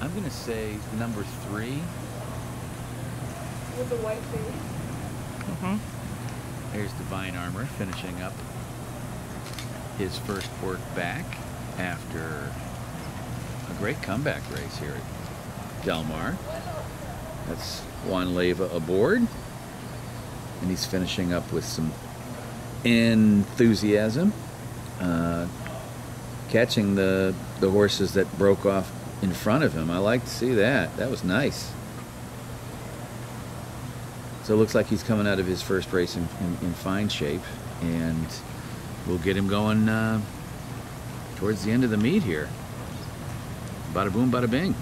I'm going to say number three. With the white face. Mm-hmm. There's Divine Armor finishing up his first work back after a great comeback race here at Del Mar. That's Juan Leva aboard. And he's finishing up with some enthusiasm, uh, catching the, the horses that broke off in front of him. I like to see that. That was nice. So it looks like he's coming out of his first race in, in, in fine shape, and we'll get him going uh, towards the end of the meet here. Bada boom, bada bing.